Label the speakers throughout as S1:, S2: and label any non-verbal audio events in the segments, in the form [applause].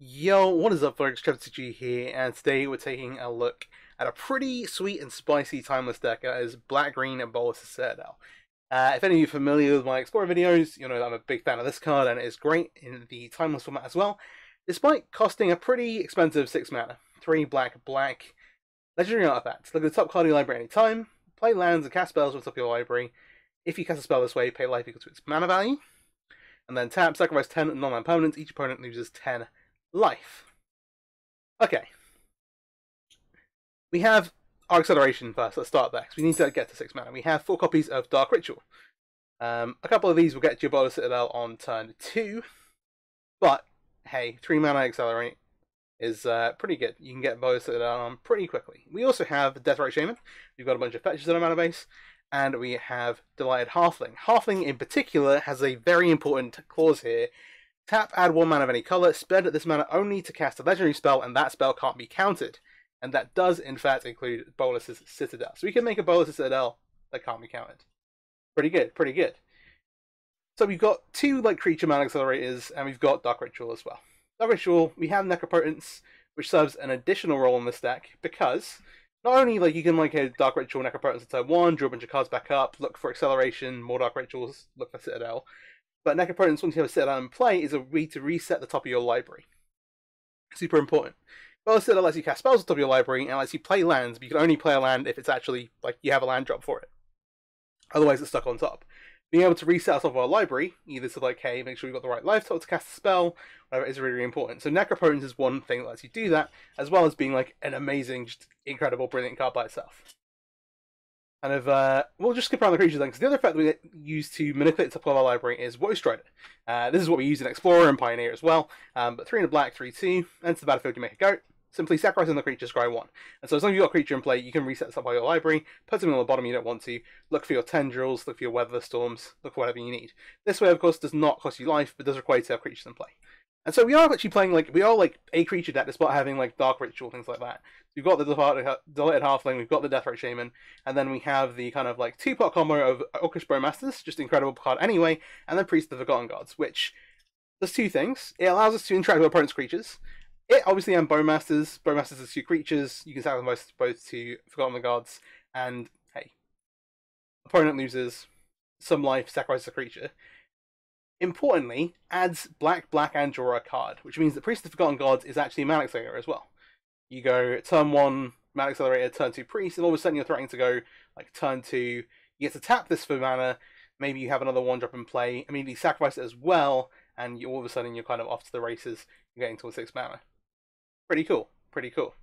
S1: Yo, what is up folks, Trev TCG here, and today we're taking a look at a pretty sweet and spicy timeless deck is Black Green and Bolas Citadel. Uh, if any of you are familiar with my Explorer videos, you know I'm a big fan of this card and it is great in the timeless format as well, despite costing a pretty expensive 6 mana. 3 black, black, legendary artifacts. Look at the top card of your library any time, play lands and cast spells on top of your library. If you cast a spell this way, pay life equal to its mana value. And then tap, sacrifice 10 non-land permanents, each opponent loses 10 life. Okay. We have our acceleration first. Let's start there. we need to get to six mana. We have four copies of Dark Ritual. Um, a couple of these will get Bolas Citadel on turn two. But, hey, three mana accelerate is uh, pretty good. You can get Bolas Citadel on pretty quickly. We also have Deathrite Shaman. We've got a bunch of fetches in our mana base. And we have Delighted Halfling. Halfling in particular has a very important clause here Tap, add one mana of any color, spend this mana only to cast a legendary spell, and that spell can't be counted. And that does, in fact, include Bolas's Citadel. So we can make a Bolas Citadel that can't be counted. Pretty good, pretty good. So we've got two like creature mana accelerators, and we've got Dark Ritual as well. Dark Ritual, we have Necropotence, which serves an additional role in this deck because not only like you can like a Dark Ritual Necropotence at turn one, draw a bunch of cards back up, look for acceleration, more Dark Rituals, look for Citadel, but Necropotence, once you have a Citadel in play, is a way to reset the top of your library. Super important. Well, Citadel lets you cast spells on top of your library and lets you play lands, but you can only play a land if it's actually, like, you have a land drop for it. Otherwise, it's stuck on top. Being able to reset the top of our library, either to, like, hey, make sure you've got the right life total to cast a spell, whatever, is really, really important. So Necropotence is one thing that lets you do that, as well as being, like, an amazing, just incredible, brilliant card by itself kind of uh, we'll just skip around the creatures then because the other effect that we use to manipulate the top of our library is Strider. Uh, this is what we use in Explorer and Pioneer as well. Um, but three in a black, three two. Enter the battlefield, you make a goat. Simply sacrificing the creature, scry one. And so as long as you've got a creature in play, you can reset top of your library, put something on the bottom you don't want to, look for your tendrils, look for your weather storms, look for whatever you need. This way, of course, does not cost you life, but does require to have creatures in play. And so we are actually playing like we are like a creature deck despite having like dark ritual things like that. We've got the delighted halfling, we've got the deathrite shaman, and then we have the kind of like two part combo of Orcish Bowmasters, just incredible card anyway, and then Priest of the Forgotten Gods, which does two things. It allows us to interact with opponent's creatures. It obviously and Bowmasters. Bowmasters are two creatures. You can sacrifice both to Forgotten the Gods, and hey, opponent loses some life, sacrifices a creature importantly, adds black, black, and draw a card, which means that Priest of the Forgotten Gods is actually accelerator as well. You go turn one, mana accelerator, turn two priest, and all of a sudden you're threatening to go like turn two. You get to tap this for mana. Maybe you have another one drop in play. Immediately sacrifice it as well, and you, all of a sudden you're kind of off to the races. You're getting to a six mana. Pretty cool. Pretty cool.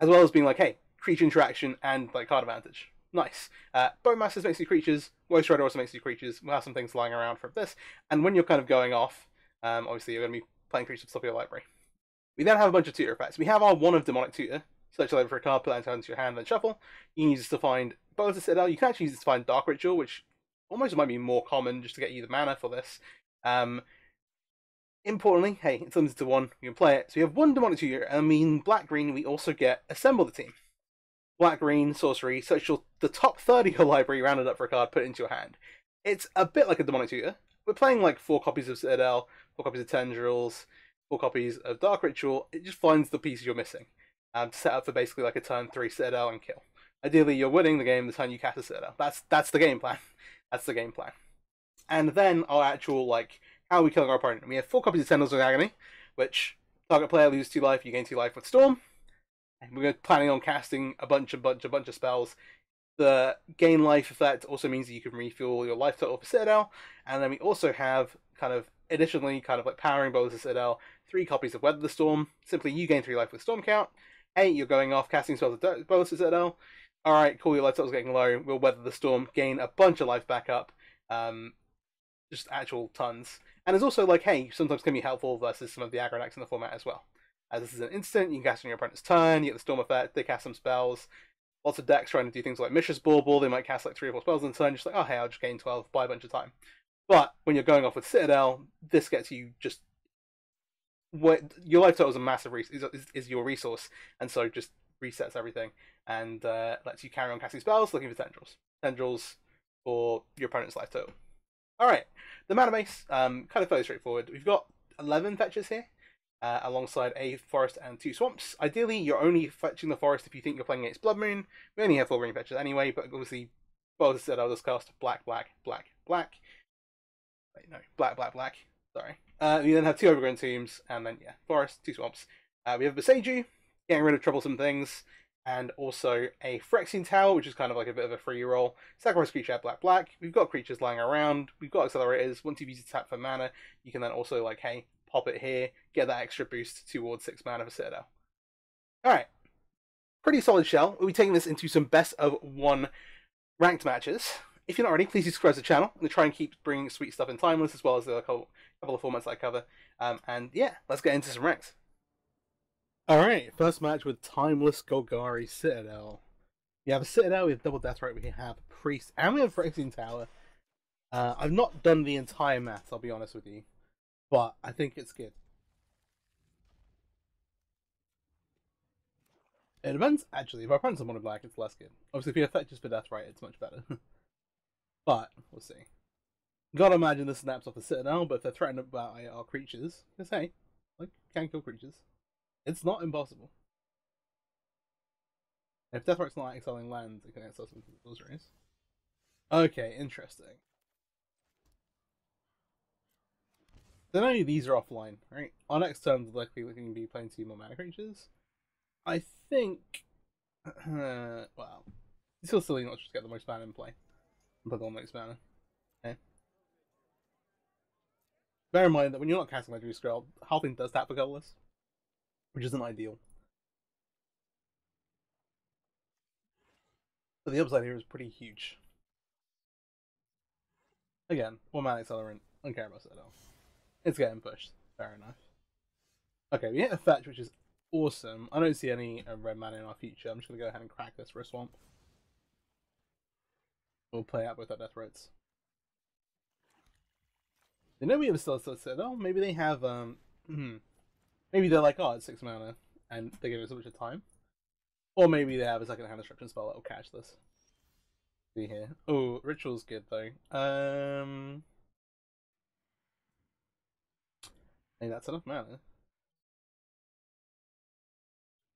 S1: As well as being like, hey, creature interaction and like card advantage. Nice. Uh, Bowmasters makes you creatures. Woe also makes you creatures. We'll have some things lying around from this. And when you're kind of going off, um, obviously you're going to be playing creatures to top of your library. We then have a bunch of tutor effects. We have our one of Demonic Tutor. Search library for a card, put that into your hand, then shuffle. You can use this to find Bolas Citadel. You can actually use this to find Dark Ritual, which almost might be more common just to get you the mana for this. Um, importantly, hey, it's limited to one. You can play it. So you have one Demonic Tutor, and I mean black green. We also get Assemble the Team black green sorcery, search your, the top 30 of your [laughs] library, rounded up for a card, put it into your hand. It's a bit like a demonic tutor. We're playing like four copies of Citadel, four copies of Tendrils, four copies of Dark Ritual. It just finds the pieces you're missing um, set up for basically like a turn three Citadel and kill. Ideally, you're winning the game the time you cast a Citadel. That's that's the game plan. [laughs] That's the game plan. And then our actual like how are we killing our opponent? We have four copies of Tendrils of Agony, which target player loses two life, you gain two life with Storm. We're planning on casting a bunch, of bunch, a bunch of spells. The gain life effect also means that you can refuel your life total for Citadel, and then we also have kind of additionally kind of like powering Bolas Citadel, three copies of Weather the Storm. Simply, you gain three life with Storm count. Hey, you're going off casting spells with Bolas Citadel. All right, cool. Your life total's getting low. We'll weather the storm, gain a bunch of life back up. Um, just actual tons. And it's also like, hey, sometimes can be helpful versus some of the aggro decks in the format as well. As this is an instant, you can cast on your opponent's turn, you get the Storm effect, they cast some spells. Lots of decks trying to do things like Mishra's Bauble, they might cast like 3 or 4 spells in turn, just like, oh hey, I'll just gain 12, buy a bunch of time. But when you're going off with Citadel, this gets you just. What, your life total is a massive res- is, is, is, your resource, and so just resets everything and uh, lets you carry on casting spells, looking for tendrils. Tendrils for your opponent's life total. Alright, the mana base, um, kind of fairly straightforward. We've got 11 fetches here. Uh, alongside a forest and two swamps. Ideally, you're only fetching the forest if you think you're playing against Blood Moon. We only have four green fetches anyway, but obviously, well, as I said, I'll just cast black, black, black, black. Wait, no, black, black, black. Sorry. Uh, we then have two overgrown tombs, and then, yeah, forest, two swamps. Uh, we have Boseiju, getting rid of troublesome things, and also a Phyrexian Tower, which is kind of like a bit of a free roll. Sacrifice creature, black, black. We've got creatures lying around. We've got accelerators. Once you've used a tap for mana, you can then also, like, hey, pop it here, get that extra boost towards 6 mana for Citadel. Alright. Pretty solid shell. We'll be taking this into some best of one ranked matches. If you're not already, please subscribe to the channel. To try and keep bringing sweet stuff in Timeless as well as the couple, couple of formats I cover. Um, and yeah, let's get into some ranks. Alright, first match with Timeless Golgari Citadel. We have a Citadel, we have Double Deathrite, we have Priest, and we have Phyrexian Tower. Uh, I've not done the entire math, I'll be honest with you but I think it's good. It depends, actually. If I print someone in black, it's less good. Obviously, if you affect just for Deathrite, it's much better. [laughs] but, we'll see. Gotta imagine this snaps off the Citadel, but if they're threatened by our creatures, just hey, like, can kill creatures. It's not impossible. If Deathrite's not exiling lands, it can exile some sorceries. Okay, interesting. Then only these are offline, right? Our next turn is likely we can be playing two more mana creatures. I think. [clears throat] Uh, well, it's still silly not just to get the most mana in play put on most mana. Okay. Bear in mind that when you're not casting Legendary Scroll, Halfling does tap for colorless, which isn't ideal. But the upside here is pretty huge. Again, one mana accelerant, don't care about. It's getting pushed. Fair enough. Okay, we hit a fetch, which is awesome. I don't see any uh, red mana in our future. I'm just going to go ahead and crack this for a swamp. We'll play out with our Deathrites. They know we have still said, oh, maybe they have, um, hmm. maybe they're like, oh, it's six mana, and they give us a bunch of time. Or maybe they have a second hand destruction spell that will catch this. See here. Oh, ritual's good though. Um, Hey, that's enough mana.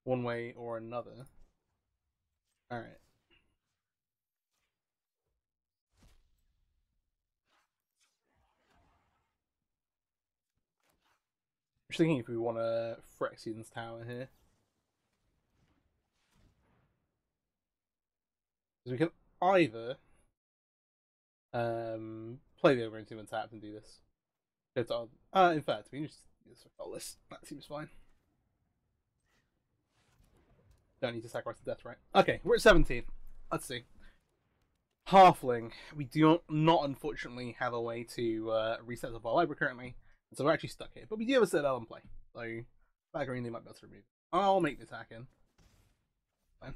S1: One way or another. Alright. Just thinking if we want a Phyrexian's Tower here. Because we can either um, play the Tomb and tap and do this. It's all. Uh, in fact, we can just use this list. That seems fine. Don't need to sacrifice the death, right? Okay, we're at 17. Let's see. Halfling. We do not, unfortunately, have a way to uh, reset the library currently, so we're actually stuck here. But we do have a Citadel in play, so they might be able to remove. I'll make the attack in. Fine.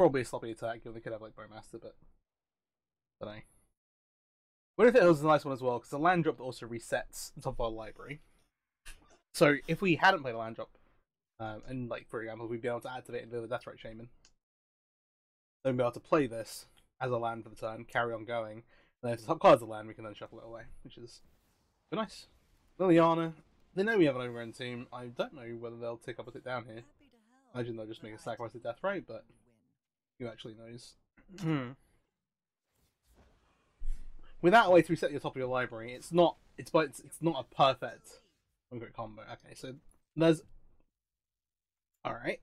S1: Probably a sloppy attack, given they could have like Bowmaster, but I don't know. What if it was a nice one as well? Because the land drop also resets on top of our library. So if we hadn't played a land drop, um, and like for example, we'd be able to activate the Deathrite right, Shaman, then we'd be able to play this as a land for the turn, carry on going, and then if the top card's a land, we can then shuffle it away, which is nice. Liliana, they know we have an Overgrown Tomb. I don't know whether they'll take up or tick down here. I imagine they'll just make a sacrifice of Deathrite, but who actually knows. Hmm. Without a way to reset your top of your library, it's not it's but it's, it's not a perfect one quick combo. Okay, so there's Alright.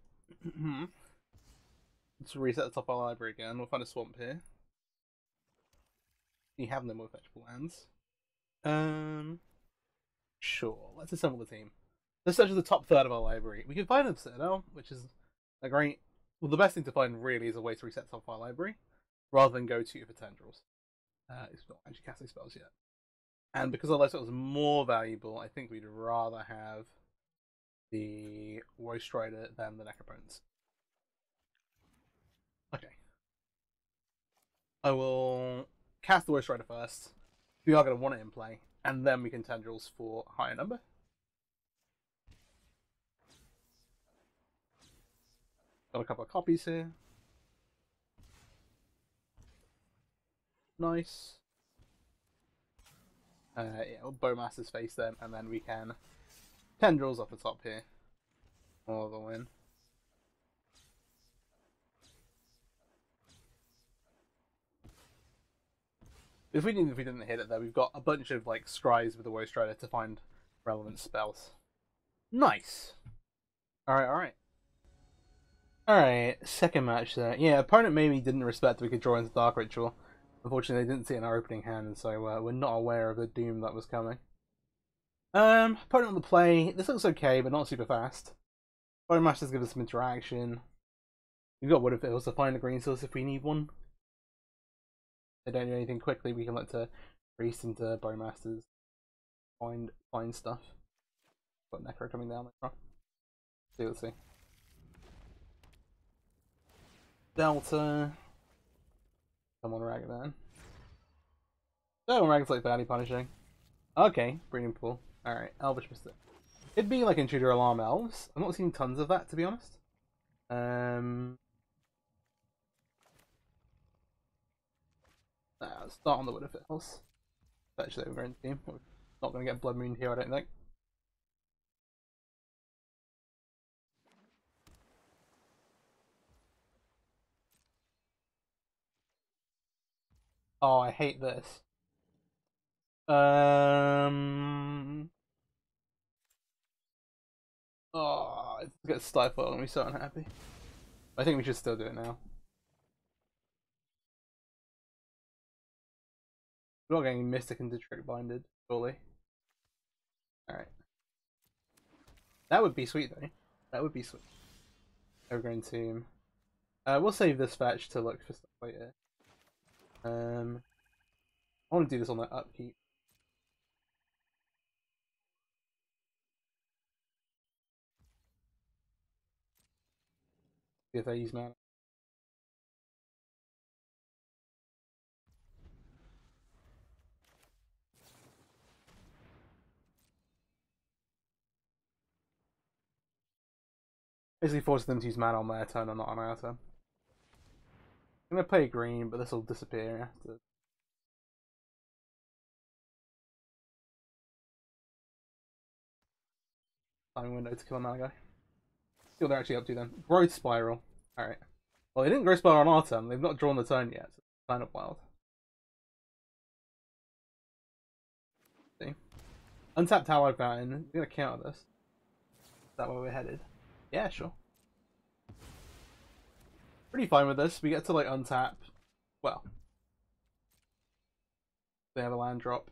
S1: Let's reset the top of our library again. We'll find a swamp here. You have no more fetchable lands. Um Sure, let's assemble the team. Let's search the top third of our library. We can find a citadel, which is a great well, the best thing to find really is a way to reset some file library, rather than go to for tendrils. Uh, it's not actually casting spells yet. And because our life is more valuable, I think we'd rather have the Woe Strider than the Necropotence. Okay. I will cast the Woe Strider first. We are going to want it in play, and then we can tendrils for a higher number. Got a couple of copies here. Nice. Uh, yeah, we'll Bowmasters face them, and then we can tendrils off the top here. All the win. If we didn't, if we didn't hit it though, we've got a bunch of like scries with the Woe Strider to find relevant spells. Nice. All right, all right. All right, second match there. Yeah, opponent maybe didn't respect that we could draw into Dark Ritual. Unfortunately, they didn't see it in our opening hand, so uh, we're not aware of the doom that was coming. Um, opponent on the play. This looks okay, but not super fast. Bowmasters give us some interaction. We've got Wooded Foothills to find a green source if we need one. They don't do anything quickly, we can let to Priest into Bowmasters. Find find stuff. Got Necro coming down there. See, let's see. Delta. Come on, Ragavan. Oh, Ragavan's like badly punishing. Okay, breeding pool. Alright, Elvish Mystic. It'd be like Intruder Alarm Elves. I've not seen tons of that, to be honest. Um... Nah, start on the Wood of. Actually, we're in team. We're not going to get Blood Moon here, I don't think. Oh, I hate this. Um. Oh, it's gonna stifle and we're so unhappy. I think we should still do it now. We're not getting Mystic and Trick Binded, surely. Alright. That would be sweet though. That would be sweet. Evergreen team. Uh, we'll save this fetch to look for stuff later. Um, I want to do this on the upkeep. See if they use mana. Basically forcing them to use mana on their turn and not on our turn. I'm gonna play green, but this will disappear after. Time window to kill another guy. See what they're actually up to then. Growth Spiral. Alright. Well, they didn't Growth Spiral on our turn. They've not drawn the turn yet. So kind of wild. See? Untapped Tower Fountain. We're gonna counter this. Is that where we're headed? Yeah, sure pretty fine with this. We get to like untap. Well, they have a land drop.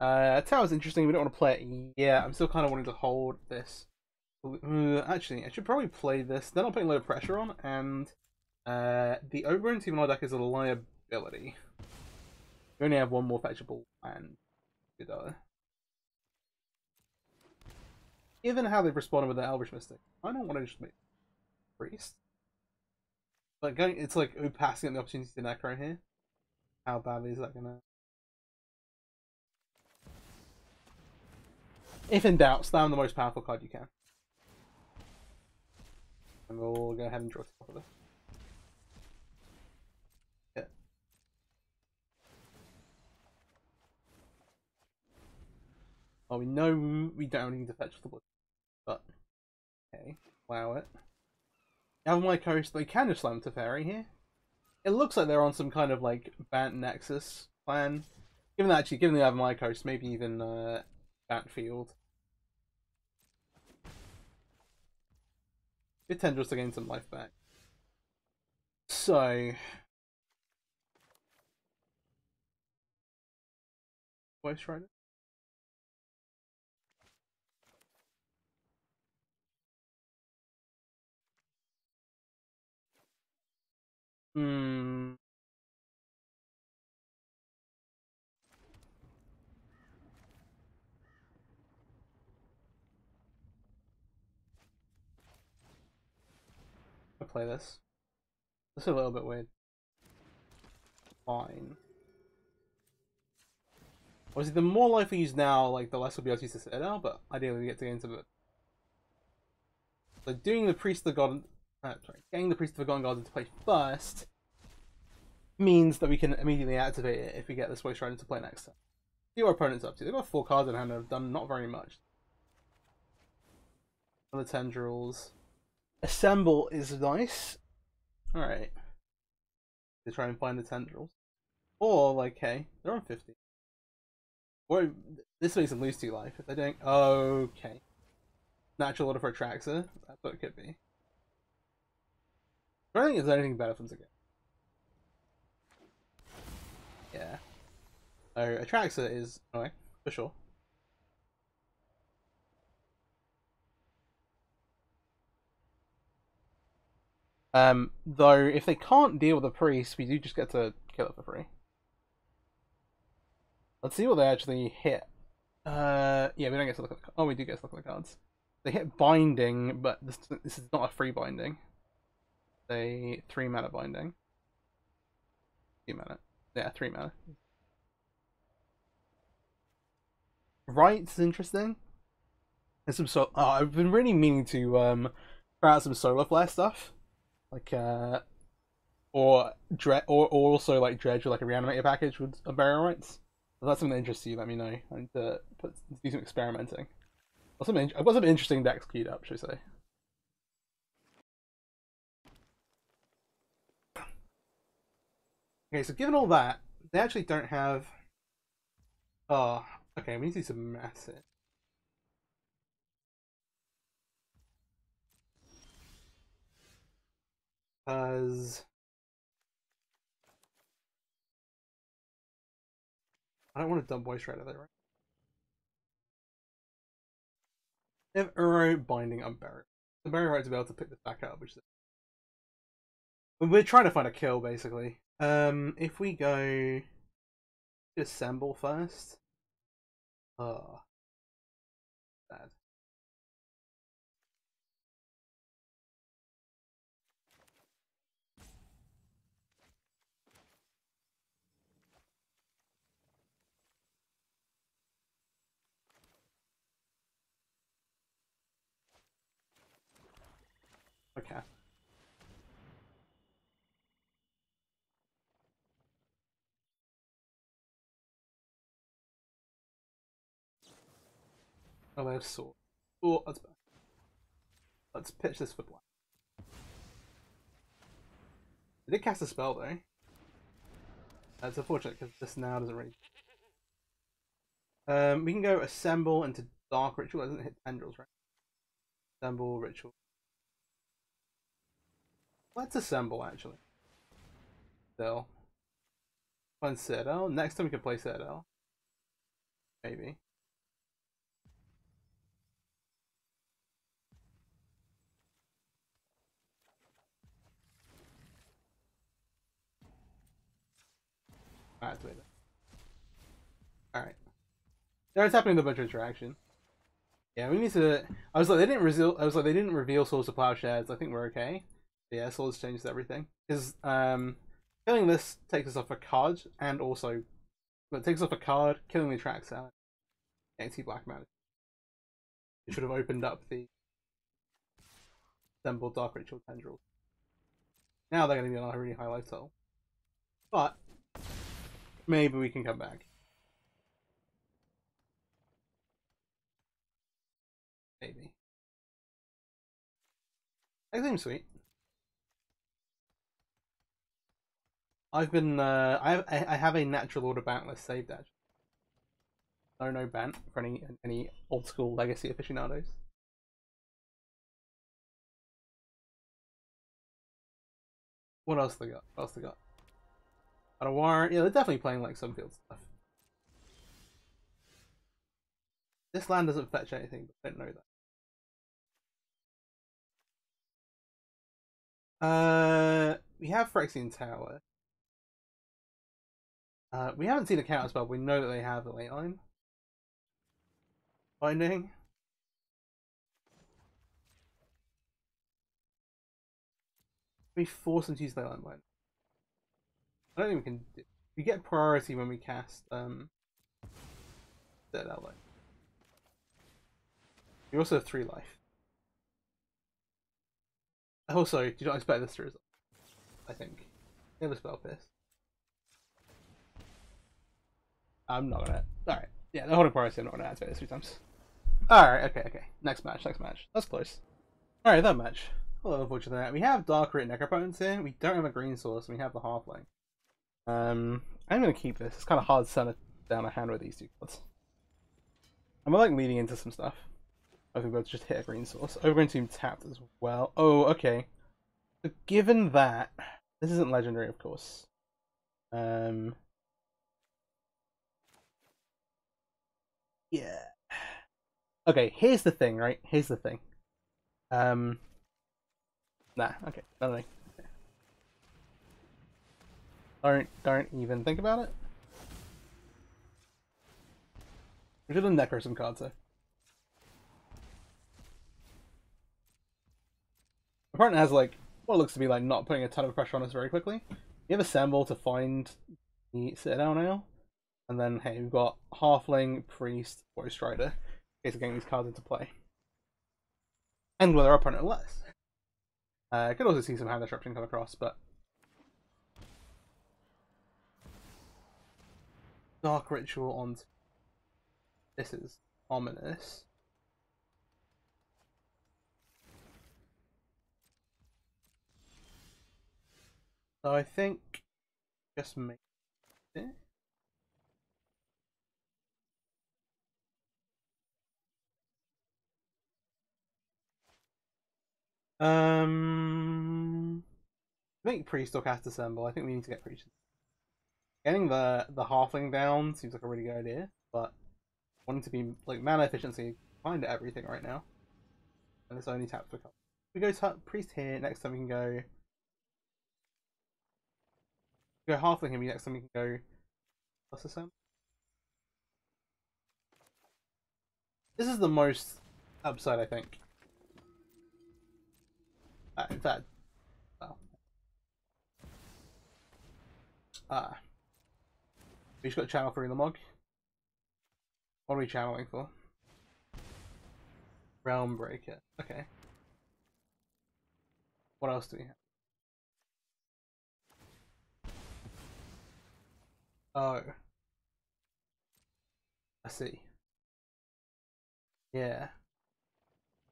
S1: Uh, Tower's interesting. We don't want to play it. Yeah, I'm still kind of wanting to hold this. Uh, actually, I should probably play this. Then I'm putting a lot of pressure on, and uh, the Oberon team in our deck is a liability. We only have one more fetchable, and good. Uh, given how they've responded with the Elvish Mystic, I don't want to just make priest. Like going, it's like oh, passing up the opportunity to Necro here. How badly is that gonna? If in doubt, slam the most powerful card you can. And we'll go ahead and draw top of this. Yeah. Well, we know we don't need to fetch the blood, but okay, allow it. Yavimaya Coast, they can just slam Teferi here. It looks like they're on some kind of like Bant Nexus plan. Given that actually, given the my Coast, maybe even uh, Field. Good tendrils to gain some life back. So... Woe Strider? Hmm. I play this. This is a little bit weird. Fine. Obviously, the more life we use now, like the less we'll be able to use the Citadel, but ideally we get to get into it. So doing the Priest of the God uh, sorry, getting the Priest of the Forgotten Gods into play first means that we can immediately activate it if we get this Woe Strider to play next time. See what our opponent's up to. They've got four cards in hand and have done not very much. Other tendrils. Assemble is nice. Alright. To try and find the tendrils. Or, like, hey, they're on 50. Or, this makes them lose two life. If they don't. Okay. Natural order for Atraxa. That's what it could be. I don't think there's anything better them to get. Yeah. So, Atraxa is annoying, for sure. Um, though, if they can't deal with the priest, we do just get to kill it for free. Let's see what they actually hit. Uh, yeah, we don't get to look at the cards. Oh, we do get to look at the cards. They hit binding, but this, this is not a free binding. They three mana binding. Two mana. Yeah, three mana. Rites is interesting. There's some so oh, I've been really meaning to um try out some solar flare stuff like uh, or dre- or, or also like dredge with like a reanimator package with a burial rites. If that's something that interests you, let me know. I need to put, do some experimenting. I've got some interesting decks queued up, should we say? Okay, so given all that, they actually don't have. Oh, okay. We need to do some maths here. Because I don't want to dump voice right there, right? If Uro binding unburied. The barrier right to be able to pick this back up, which is we're trying to find a kill basically. Um if we go assemble first. Oh bad. Okay. Oh, they have sword. Oh, that's bad. Let's pitch this for black. They did cast a spell though. That's unfortunate because this now doesn't really. Um, we can go assemble into dark ritual. It doesn't hit tendrils, right? Assemble ritual. Let's assemble, actually. Still. Find Citadel. Next time we can play Citadel. Maybe. Alright, wait. Alright. There's happening the bunch of interaction. Yeah, we need to. I was like, they didn't reveal. I was like, they didn't reveal Swords of Plowshares. I think we're okay. Yeah, Swords changes everything. Because um, killing this takes us off a card, and also, but takes us off a card. Killing the tracks out. Anti black mana. It should have opened up the assembled Dark Ritual tendrils. Now they're going to be on a really high life total. But maybe we can come back. Maybe. That seems sweet. I've been uh, I have I have a natural order bant list saved actually. No, no bant for any any old school legacy aficionados. What else they got? What else they got? I don't want. Yeah, they're definitely playing like some field stuff. This land doesn't fetch anything, but I don't know that. Uh, we have Phyrexian Tower. Uh, we haven't seen a counter spell, we know that they have the Leyline. Binding. We force them to use ley line. I don't think we can. Do... We get priority when we cast um. Dead ally. You also have three life. Also, do not expect this to result. I think. A spell pierce. I'm not gonna. Alright. Yeah, the holding priority, I'm not gonna activate this three times. Alright, okay, okay. Next match, next match. That's close. Alright, that match. Fortunate that. We have Dark Rit Necropotence here. We don't have a green source, and we have the Halfling. Um, I'm gonna keep this. It's kind of hard to send down a hand with these two cards. And we're like leading into some stuff. I think we'll just hit a green source. Overgrown Tomb tapped as well. Oh, okay. So given that, this isn't legendary, of course. Um, yeah. Okay, here's the thing, right? Here's the thing. Um, nah. Okay, no, no. Don't don't even think about it. We should have necro some cards though. My partner has like what looks to be like not putting a ton of pressure on us very quickly. You have a assemble to find the Citadel now. And then hey, we've got Halfling, Priest, Woe Strider. In case of getting these cards into play. And with our opponent less. Uh, I could also see some hand disruption come across, but Dark Ritual on. This is ominous. So I think just make it. Um, make priest or cast assemble. I think we need to get priest. Getting the the halfling down seems like a really good idea, but wanting to be like mana efficiency, find everything right now, and it's only tapped for color. We go to priest here. Next time we can go. Go halfling here. Next time we can go. Plus same? This is the most upside, I think. Uh, in fact, ah, just got channel the Ulamog. What are we channeling for? Realm Breaker. Okay. What else do we have? Oh. I see. Yeah.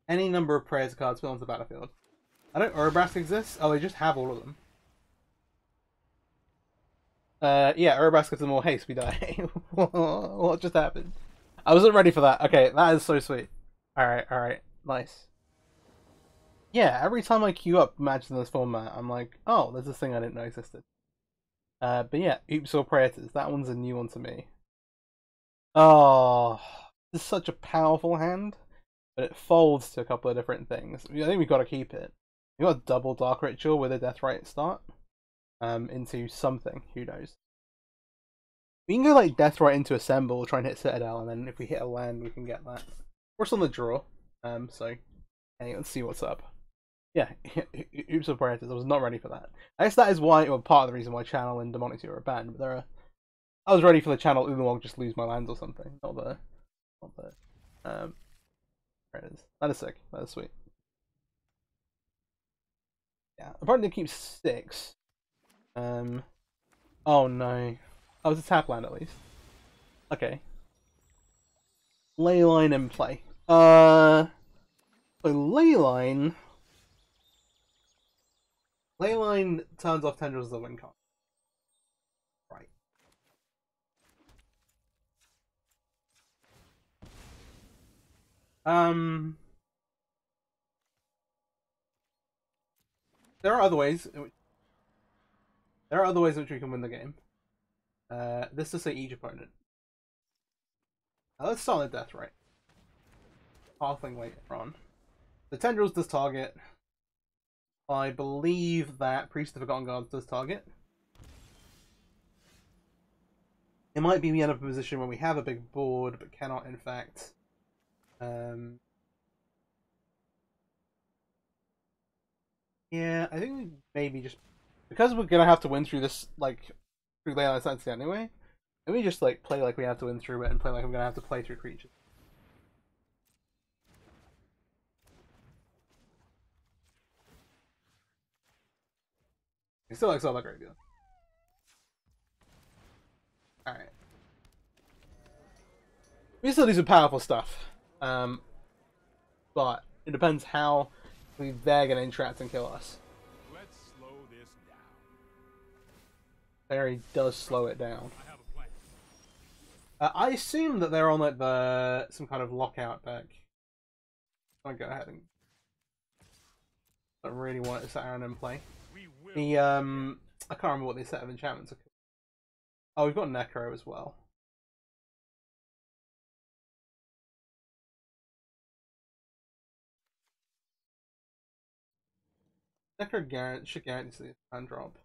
S1: Any number of prayers cards put onto the battlefield. I don't Urabrask exist? Oh, they just have all of them. Uh, yeah, Urabrask gets more haste, we die. [laughs] what just happened? I wasn't ready for that. Okay, that is so sweet. Alright, alright, nice. Yeah, every time I queue up matches in this format, I'm like, oh, there's this thing I didn't know existed. Uh, but yeah, Oops or Praetors, that one's a new one to me. Oh, this is such a powerful hand, but it folds to a couple of different things. I think we've got to keep it. We got a double Dark Ritual with a Death Deathrite start um, into something. Who knows? We can go like death right into Assemble, try and hit Citadel, and then if we hit a land, we can get that. We're still on the draw, um, so let's see what's up. Yeah, [laughs] Oops of Predators. I was not ready for that. I guess that is why, or part of the reason why Channel and Demonic Two are banned. But there are, I was ready for the Channel Ulamog just lose my lands or something. Not the, not the, um, there it is. That is sick. That is sweet. Yeah, apparently it keeps six. Um. Oh no. Oh, it's a tap land at least. Okay. Leyline in play. Uh. So Leyline. Leyline turns off tendrils as a win card. Right. Um. there are other ways. There are other ways in which we can win the game. Uh, this is say each opponent. Now let's start with Deathrite. Halfling later on. The Tendrils does target. I believe that Priest of the Forgotten Gods does target. It might be we end up in a position where we have a big board but cannot in fact um, Yeah, I think we maybe just because we're gonna have to win through this like through Leyline Sense anyway. Maybe just like play like we have to win through it and play like I'm gonna have to play through creatures. He still that great deal. Alright. We still do some powerful stuff. Um, but it depends how they're to interact and kill us. Fairy does slow it down. Uh, I assume that they're on like the some kind of lockout deck. I'll go ahead and I don't really want to sit around and play. The um I can't remember what they set of enchantments are. Oh, we've got Necro as well. Necro guarantee should guarantee the hand drop.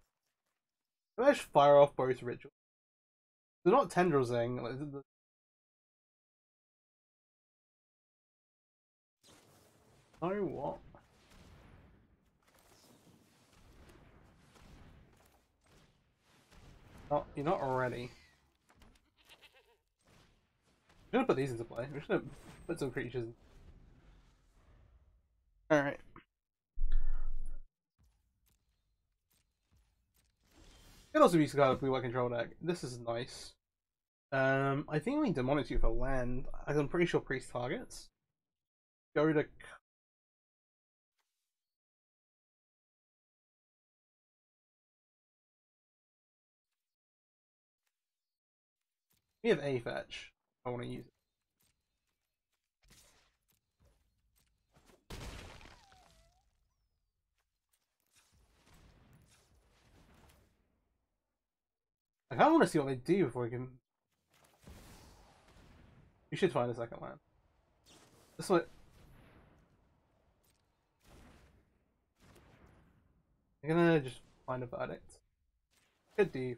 S1: Can I just fire off both rituals? They're not the- the- Oh what? Oh, you're not ready. We're gonna put these into play. We're just gonna put some creatures. in. Alright. Could also be of blue white control deck. This is nice. Um, I think we need demonic you for land. I'm pretty sure priest targets. Go to We have a fetch. I want to use it. I kind of want to see what they do before we can. You should find a second land. This one. I'm gonna just find a verdict. Could do.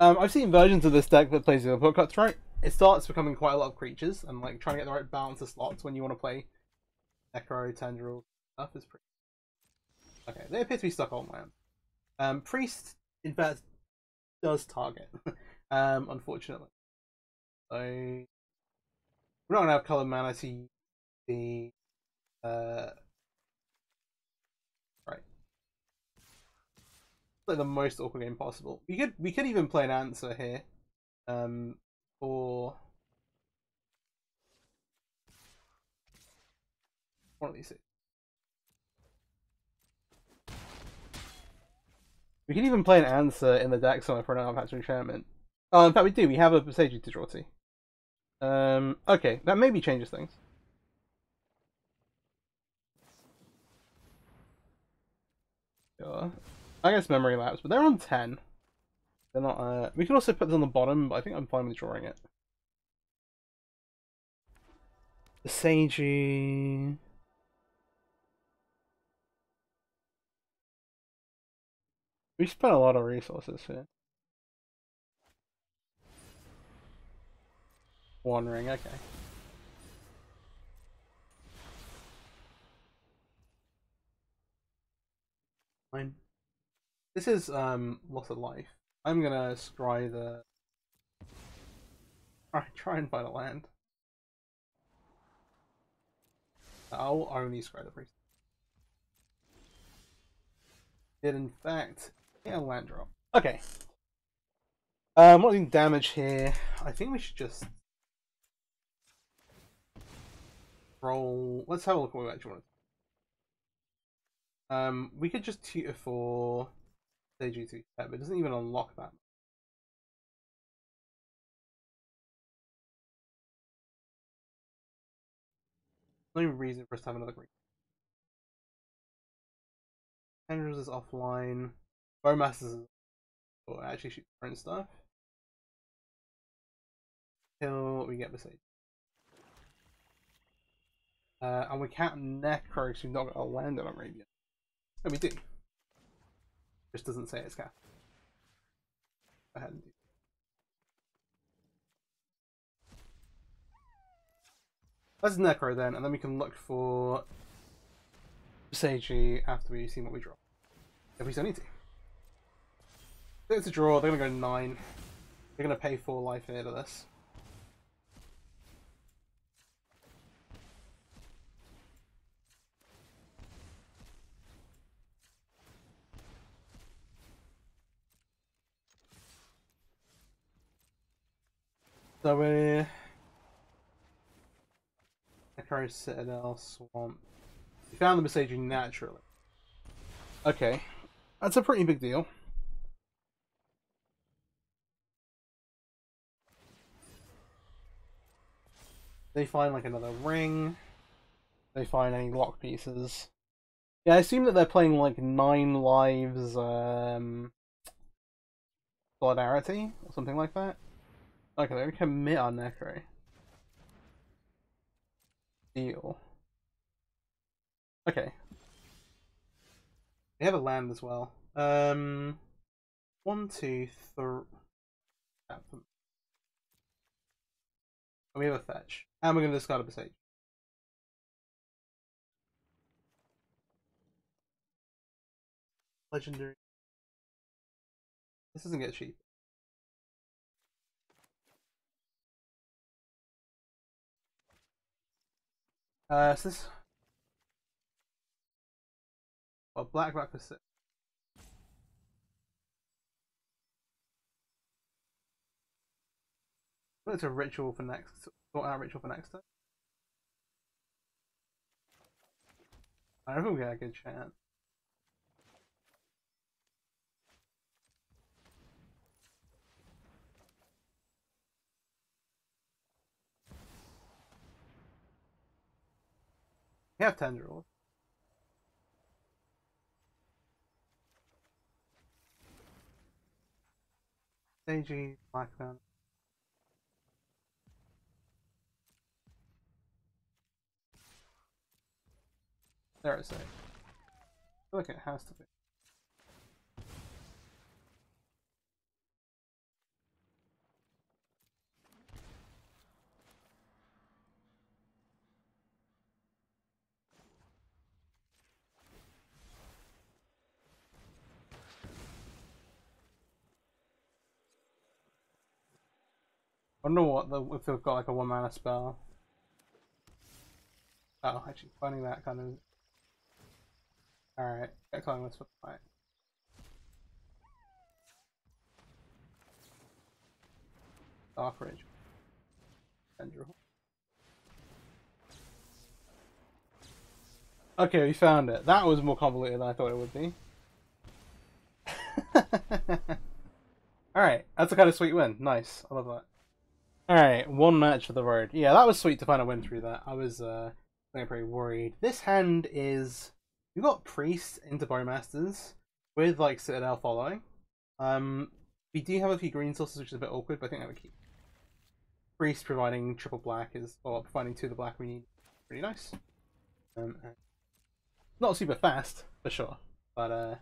S1: Um, I've seen versions of this deck that plays cuts right. It starts becoming quite a lot of creatures and like trying to get the right balance of slots when you want to play Necro, Tendril stuff is pretty. Okay, they appear to be stuck on land. Um, Priest, in fact, does target. [laughs] um, unfortunately. So we're not gonna have color mana to the uh right. Like the most awkward game possible. We could we could even play an answer here. Um for one of these two. We can even play an answer in the deck somewhere for an artifact enchantment. Oh, in fact, we do. We have a Passagery to draw to. Um, okay, that maybe changes things. Sure. I guess memory lapse, but they're on 10. They're not, uh, we could also put this on the bottom, but I think I'm fine with drawing it. The Sagey. We spent a lot of resources here. One ring, okay. Fine. This is um loss of life. I'm gonna scry the [laughs] Alright, try and find a land. I'll only scry the priest. Did in fact a land drop. Okay. Um what doing damage here. I think we should just roll let's have a look at what we actually want um, we could just tutor for AG2 step, but it doesn't even unlock that. No reason for us to have another green. Tendrils is offline. Bowmasters or actually shoot different stuff. Till we get sage. Uh, and we can't necro because we've not got a land on Arabia. No, we do. Just doesn't say it's cast. Go ahead and do. Let's necro then, and then we can look for Seiji after we've seen what we draw. If we still need to it's a draw. They're going to go 9. They're going to pay 4 life here to this. So we're... Echo Citadel Swamp. We found the Besaging naturally. Okay. That's a pretty big deal. They find like another ring. They find any lock pieces. Yeah, I assume that they're playing like nine lives um solidarity or something like that. Okay, they commit on Necro. Deal. Okay. They have a land as well. Um, one, two, three. We have a fetch, and we're going to discard a Boseiju. Legendary. This doesn't get cheap. Uh, so this. Well, black black for six. It's a ritual for next. Sort out ritual for next don't think we get a good chance. We have tendrils. AG, Blackman. There it's a. I feel like it has to be. I wonder what the if they've got like a one mana spell. Oh, actually finding that kind of Alright, get calling fight. Dark Ridge. Tendril. Okay, we found it. That was more convoluted than I thought it would be. [laughs] Alright, that's a kind of sweet win. Nice. I love that. Alright, one match for the road. Yeah, that was sweet to find a win through that. I was uh pretty worried. This hand is we got Priest into Bowmasters with like Citadel following. Um we do have a few green sources which is a bit awkward, but I think that would keep Priest providing triple black is or providing two of the black we need pretty nice. Um not super fast, for sure. But uh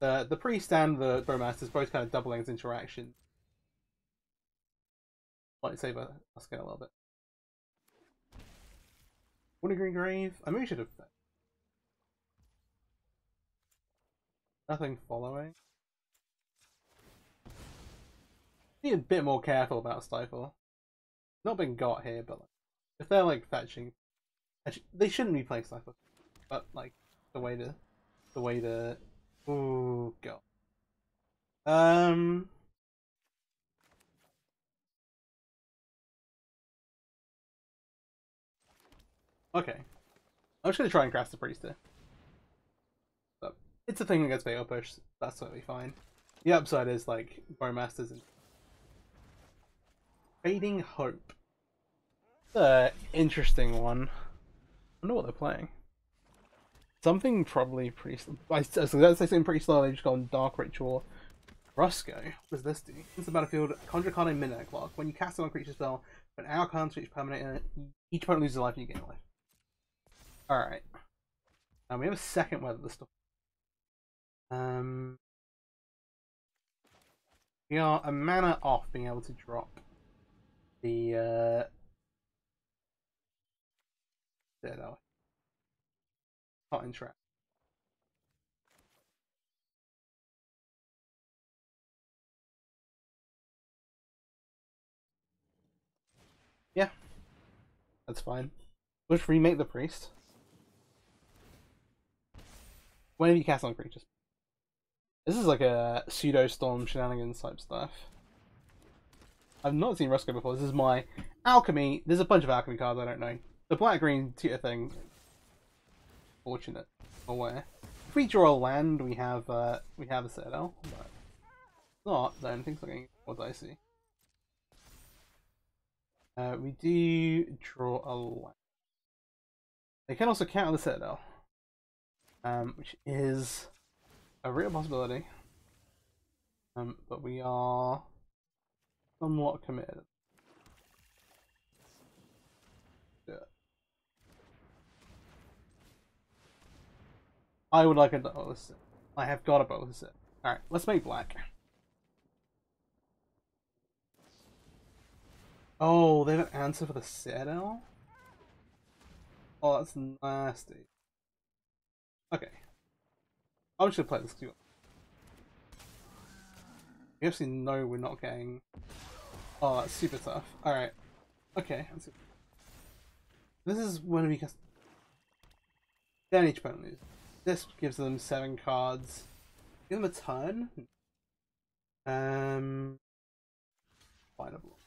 S1: the the priest and the bowmasters both kind of doubling its interaction. Lightsaber, I'll scale a little bit. Wintergreen Grave? I maybe should have nothing following. Be a bit more careful about Stifle. Not been got here, but like, if they're like fetching, actually, they shouldn't be playing Stifle. But like the way to, the way to, ooh, go. Um. Okay. I'm just gonna try and crash the priest here. It's a thing that gets Veil Push, that's totally fine. The upside is like Bowmasters and Fading Hope. The interesting one. I wonder what they're playing. Something probably pretty slow. I so that's something pretty slow. They've just gone Dark Ritual. Rusko. What does this do? Is the battlefield. Conjure card in midnight clock. When you cast it on creature spell, when our cards reach permanent in each opponent loses a life and you gain a life. Alright. And we have a second weather the stuff. Um We are a mana off being able to drop the uh there that way. Not interact. Yeah. That's fine. Let's remake the priest. Whenever you cast on creatures. This is like a pseudo storm shenanigans type stuff. I've not seen Rusko before. This is my alchemy. There's a bunch of alchemy cards I don't know. The black green tutor thing. Fortunate. Aware. If we draw a land, we have uh, we have a citadel. But not, then things are looking more dicey. Uh, we do draw a land. They can also counter the citadel, um, which is a real possibility. Um, but we are somewhat committed. Yeah. I would like a double set. I have got a bonus set. Alright, let's make black. Oh, they have an answer for the Citadel? Oh, that's nasty. Okay. I'm just gonna play this too. We actually know we're not getting. Oh, that's super tough. Alright. Okay. let's see. This is when we can. Then each opponent loses. This gives them seven cards. Give them a turn. Um. Fineable.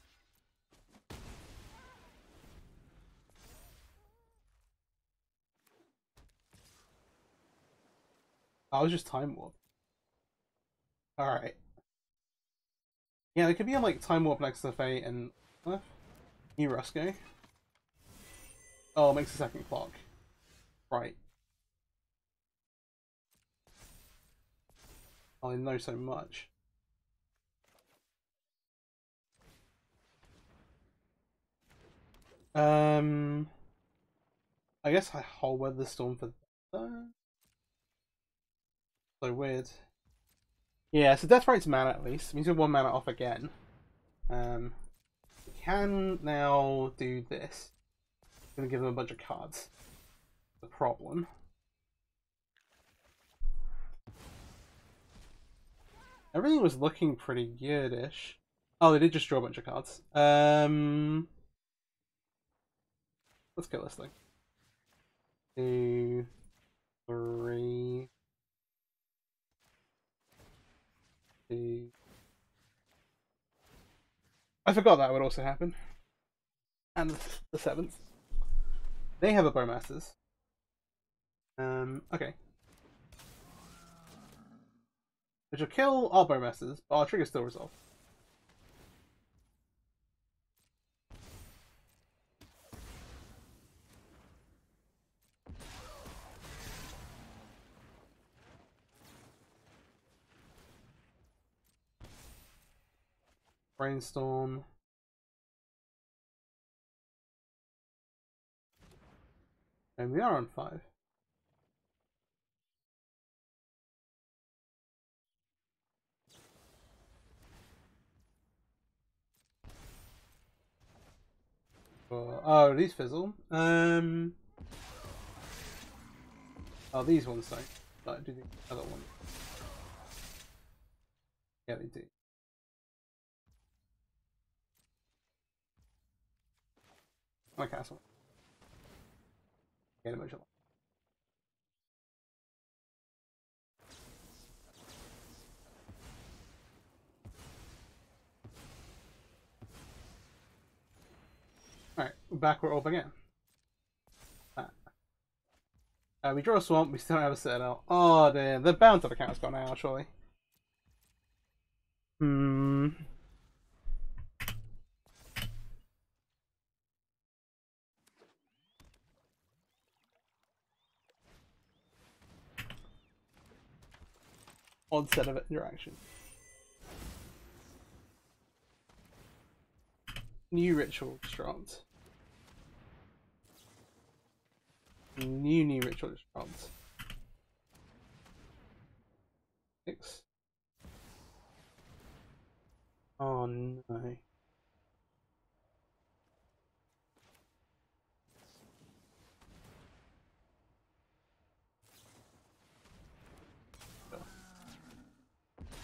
S1: I was just time warp. Alright. Yeah, they could be on like time warp Nexus of Fate and uh, New Rusko. Oh, makes a second clock. Right. Oh, I know so much. Um, I guess I hold Weather Storm for that. So weird. Yeah, so Deathrite's mana at least. Means we're one mana off again. Um, can now do this. Gonna give them a bunch of cards. The problem. Everything was looking pretty good-ish. Oh, they did just draw a bunch of cards. Um, let's kill this thing. Two, three, I forgot that would also happen. And the seventh. They have a Bowmasters. Um, okay. Which will kill our Bowmasters, but our trigger still resolve. Brainstorm. And we are on five. Oh, oh, these fizzle. Um. Oh, these ones don't. But do the other one. Yeah, they do. My castle. Get a bunch of Alright, back we're up again. Ah. Uh, we draw a swamp, we still don't have a citadel. Oh dear, the bounce of account's gone out, surely. Hmm. Odd set of interaction. New ritual construct. New new ritual construct. Six. Oh no.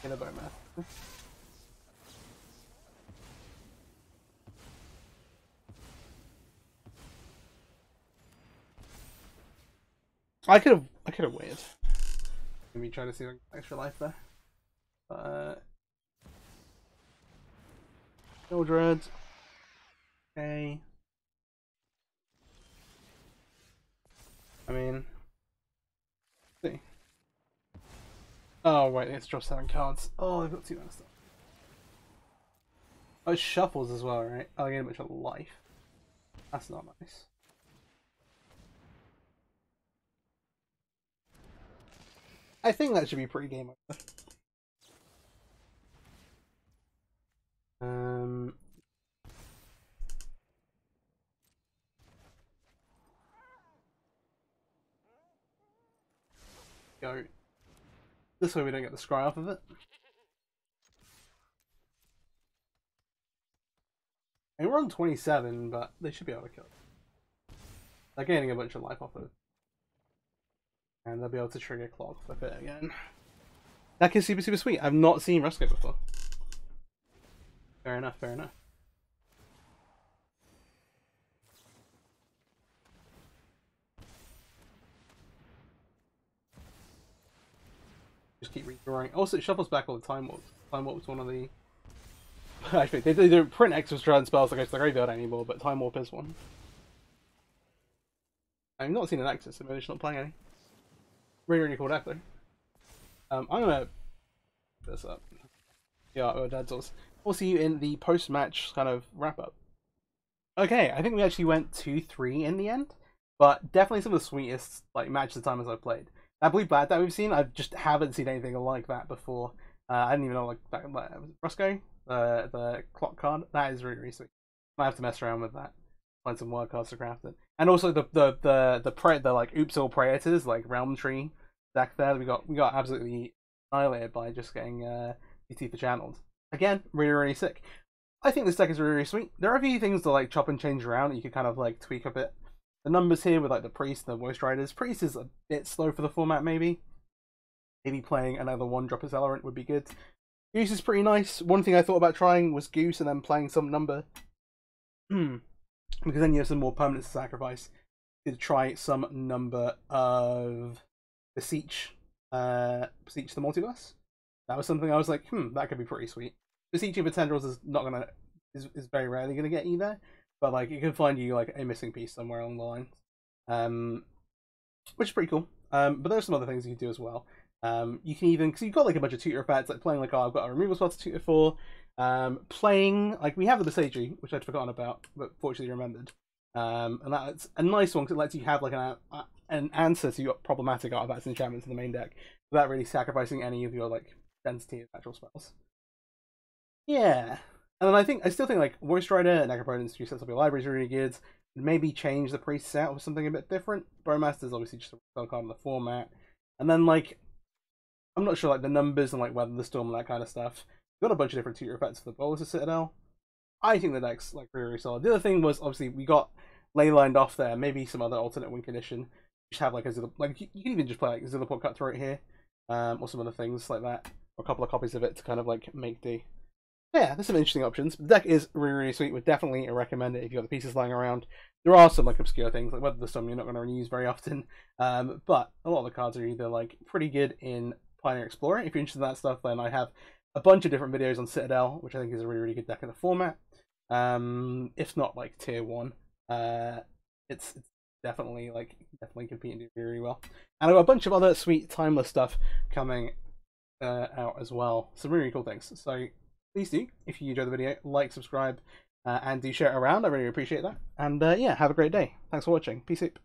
S1: Get a math. I could have I could have waited. Let me try to see like extra life there. But Mildred. Okay. I mean, see. Oh wait, let's drop seven cards. Oh, they've got two mana stuff. Oh, shuffles as well, right? Oh, I get a bunch of life. That's not nice. I think that should be pretty game over. Um. Go. This way we don't get the scry off of it. And we're on 27, but they should be able to kill it. They're gaining a bunch of life off of it. And they'll be able to trigger Clog Flip it again. That is super, super sweet. I've not seen Rusko before. Fair enough, fair enough. Just keep redrawing. Also, it shuffles back all the time warps. Time warp is one of the. [laughs] Actually, they, they don't print extra strand spells like the graveyard anymore, but time warp is one. I've not seen an Nexus, so maybe it's not playing any. Really, really cool deck though. Um, I'm gonna this up. Yeah, oh, Dad's also. We'll see you in the post-match kind of wrap-up. Okay, I think we actually went 2-3 in the end, but definitely some of the sweetest like matches of time as I've played. I believe bad that we've seen. I just haven't seen anything like that before. Uh, I didn't even know like that. Like, Rusko, the the clock card. That is really really sweet. Might have to mess around with that. Find some wild cards to craft it. And also the the the the pre the like oops all predators like realm tree deck there. We got we got absolutely annihilated by just getting uh for channeled. Again, really really sick. I think this deck is really, really sweet. There are a few things to like chop and change around that you can kind of like tweak a bit the numbers here with like the priest and the Woe Striders. Priest is a bit slow for the format, maybe. Maybe playing another one drop accelerant would be good. Goose is pretty nice. One thing I thought about trying was Goose and then playing some number. Hmm, because then you have some more permanents to sacrifice. To try some number of Beseech, uh, Beseech the Multiverse. That was something I was like, hmm, that could be pretty sweet. Beseeching for Tendrils is not gonna, is, is very rarely gonna get you there but like it can find you like a missing piece somewhere along the line, um, which is pretty cool. Um, but there's some other things you can do as well. Um, you can even because you've got like a bunch of tutor effects, like playing like oh I've got a removal spot to tutor for, um, playing like we have the Boseiju, which I'd forgotten about, but fortunately remembered. Um, and that's a nice one because it lets you have like an an answer to your problematic artifacts and enchantments in the main deck without really sacrificing any of your like density of natural spells. Yeah, and then I think I still think like Woe Strider and Necropotence, you sets up your libraries really good. Maybe change the priest out with something a bit different. Bowmaster's obviously just a card in the format. And then like I'm not sure like the numbers and like Weather the Storm and that kind of stuff. We've got a bunch of different tutor effects for the Bolas of Citadel. I think the deck's like really, really solid. The other thing was obviously we got ley lined off there, maybe some other alternate win condition. Just have like a Zilla, like you, can even just play like Zilliput Cutthroat here, um, or some other things like that, or a couple of copies of it to kind of like make do yeah, there's some interesting options. The deck is really, really sweet. Would definitely recommend it if you got the pieces lying around. There are some like obscure things, like Weather the Storm you're not going to use very often. [laughs] Um, but a lot of the cards are either like pretty good in Pioneer Explorer. If you're interested in that stuff, then I have a bunch of different videos on Citadel, which I think is a really, really good deck in the format. Um, if not like tier one, uh, it's, it's definitely like definitely competing very well. And I've got a bunch of other sweet timeless stuff coming uh, out as well. Some really cool things. So please do, if you enjoyed the video, like, subscribe, uh, and do share it around. I really appreciate that. And uh, yeah, have a great day. Thanks for watching. Peace out.